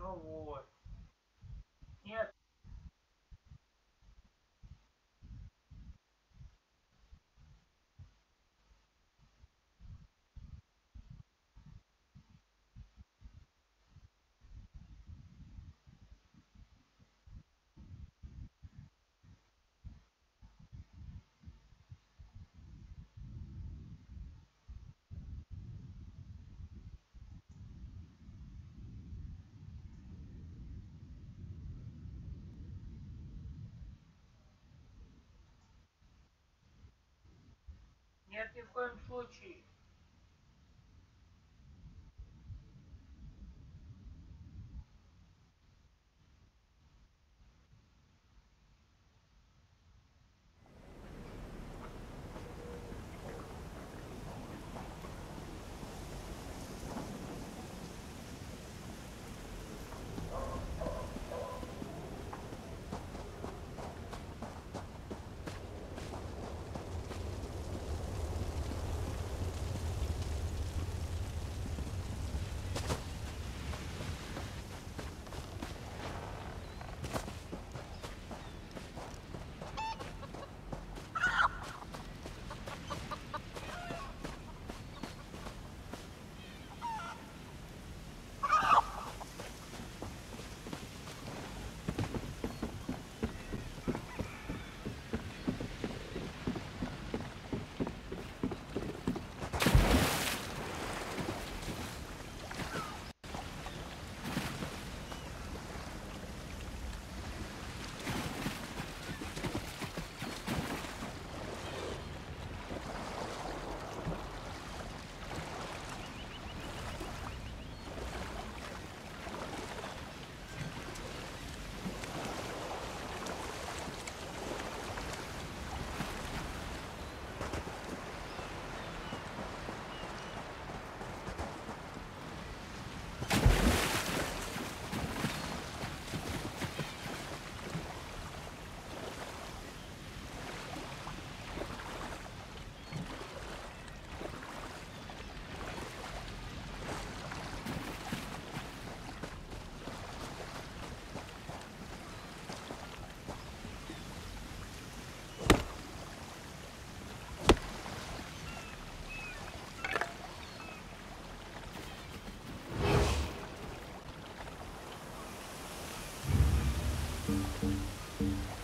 Ну Нет, ни в коем случае. うん。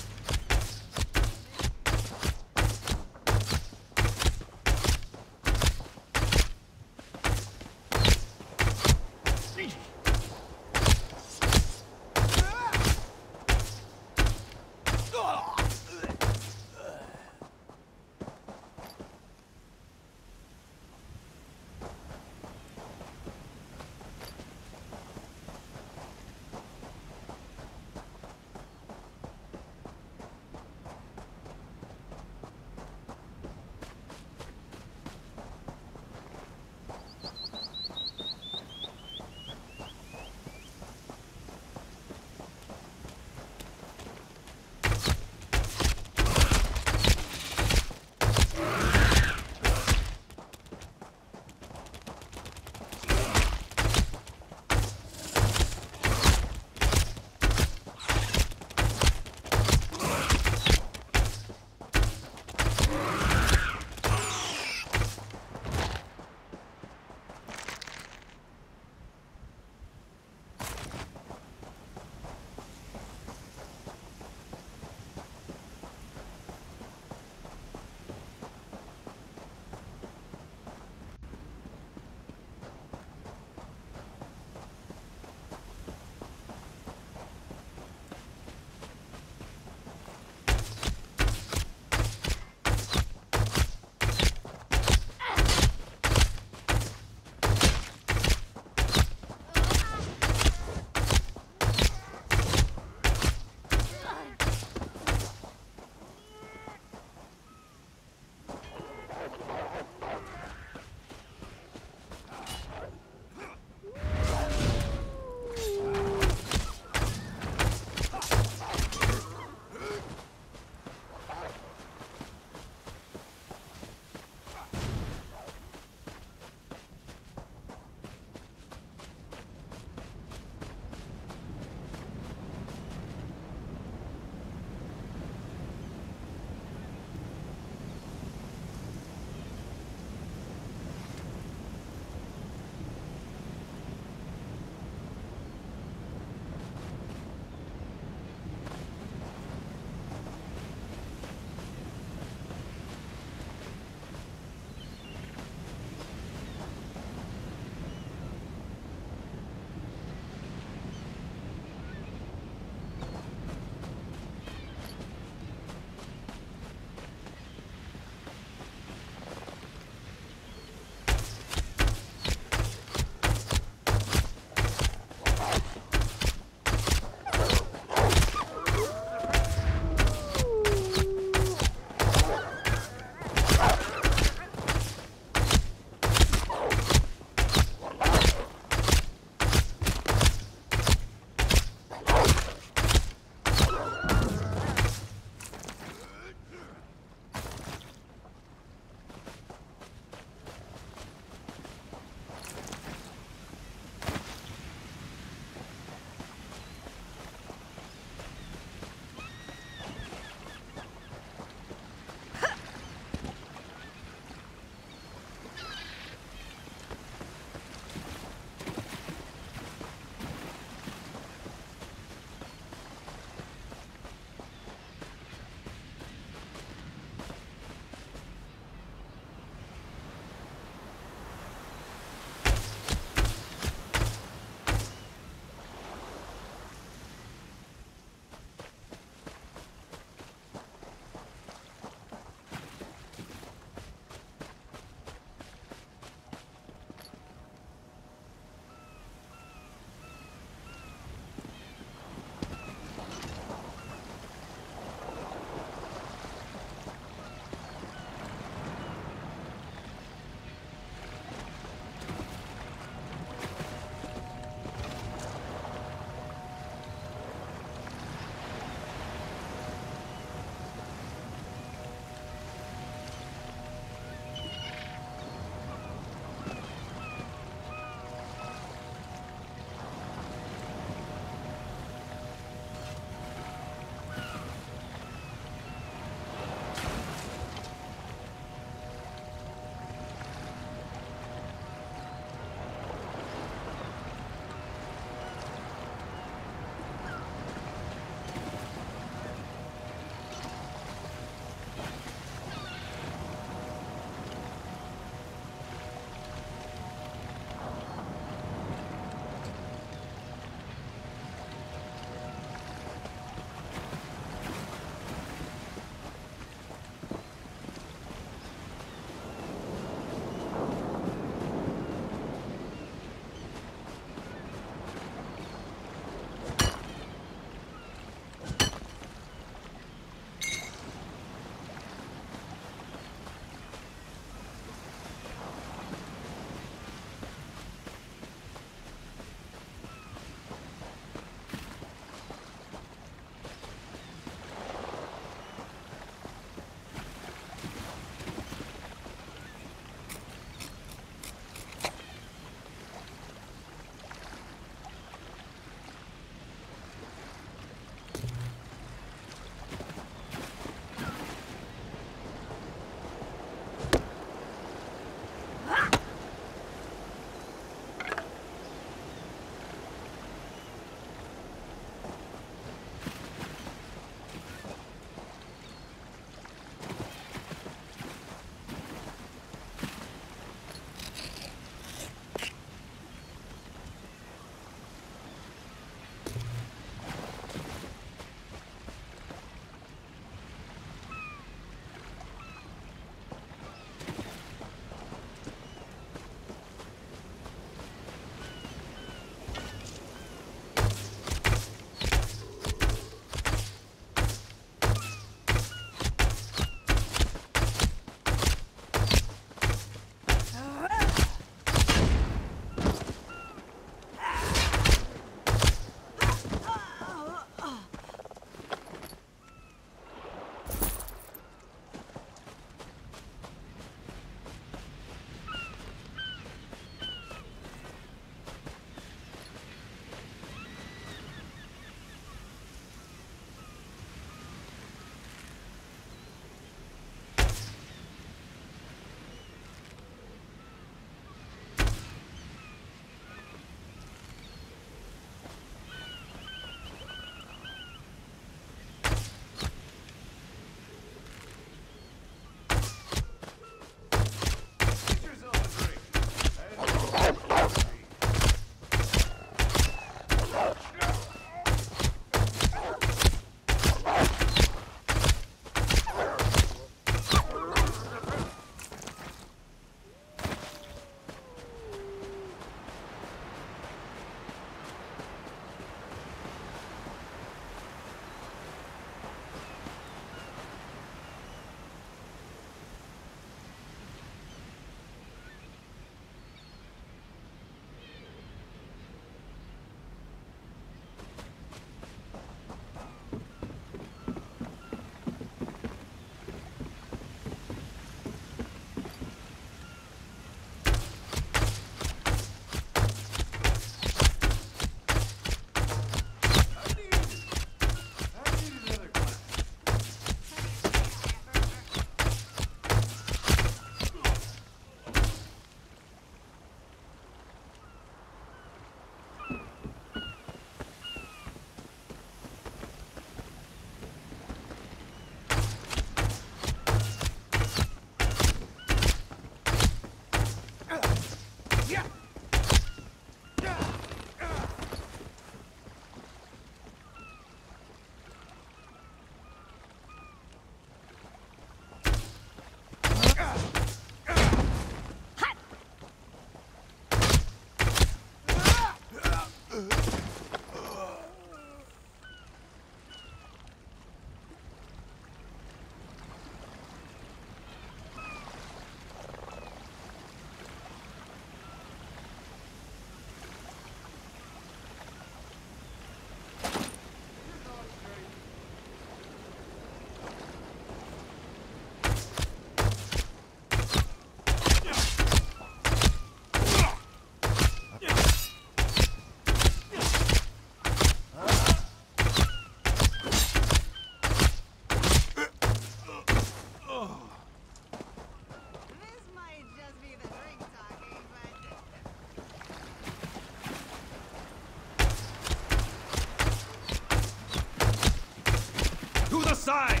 side!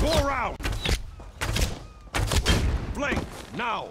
Go around! Flank, now!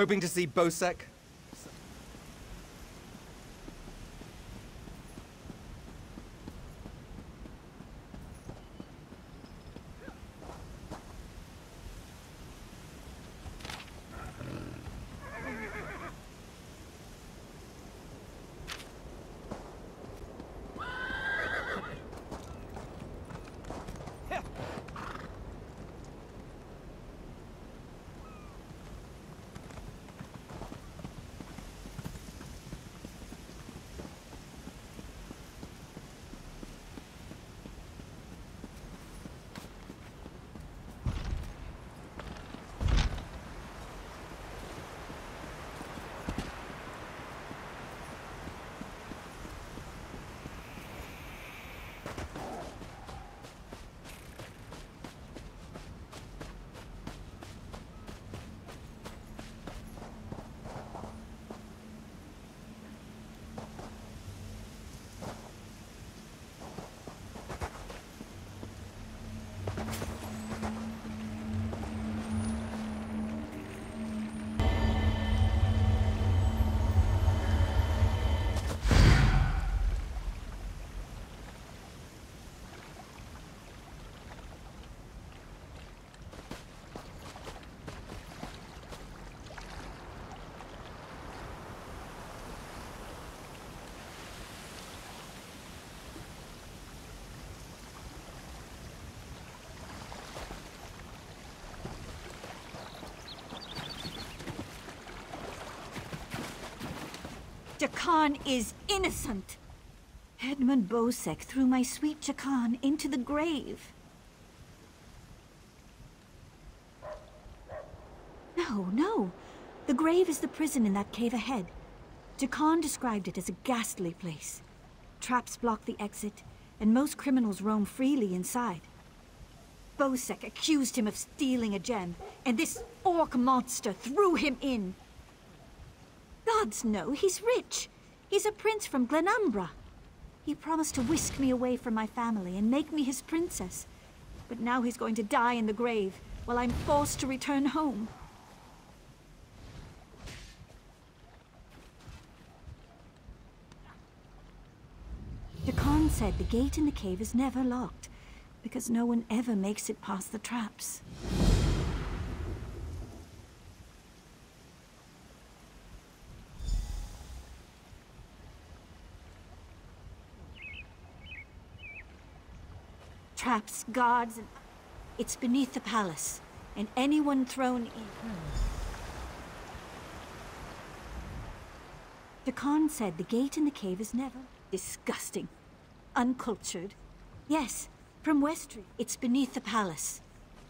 Hoping to see Bosek? Jakan is innocent. Edmund Bosek threw my sweet Jakan into the grave. No, no. The grave is the prison in that cave ahead. Jakan described it as a ghastly place. Traps block the exit, and most criminals roam freely inside. Bosek accused him of stealing a gem, and this orc monster threw him in. Gods know, he's rich. He's a prince from Glenumbra. He promised to whisk me away from my family and make me his princess. But now he's going to die in the grave, while I'm forced to return home. Jakan said the gate in the cave is never locked, because no one ever makes it past the traps. Traps, guards, and... It's beneath the palace, and anyone thrown in... Jakan said the gate in the cave is never... Disgusting. Uncultured. Yes, from Wayrest. It's beneath the palace.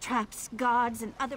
Traps, guards, and other...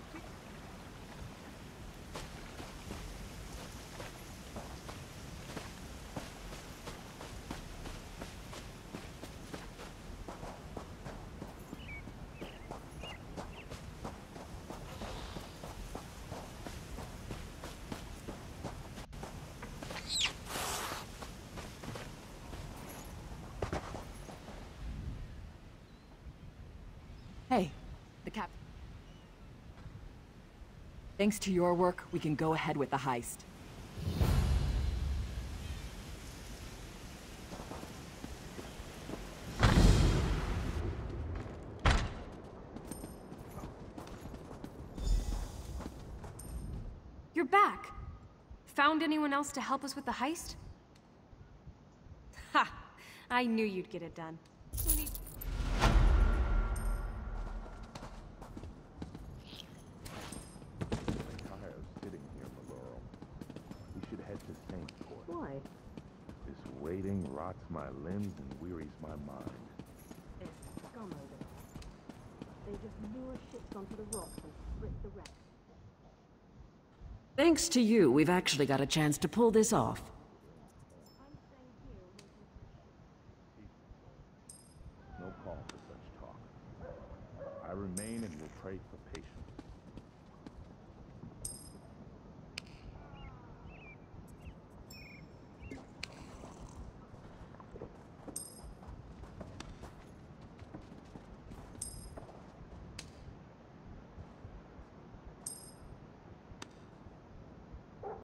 Thanks to your work, we can go ahead with the heist. You're back. Found anyone else to help us with the heist? Ha! I knew you'd get it done. My mind. It's scum over there. They just lure ships onto the rocks and strip the wreck. Thanks to you, we've actually got a chance to pull this off.